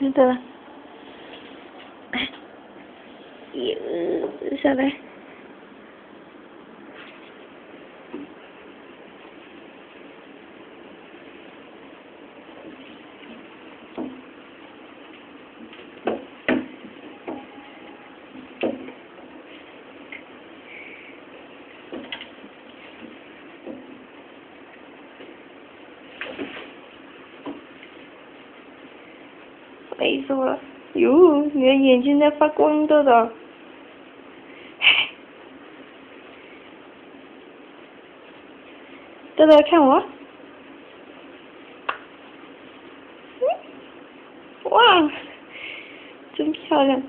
真的了，哎，又下来。累死我了，哟，你的眼睛在发光豆豆。豆豆看我，哇，真漂亮。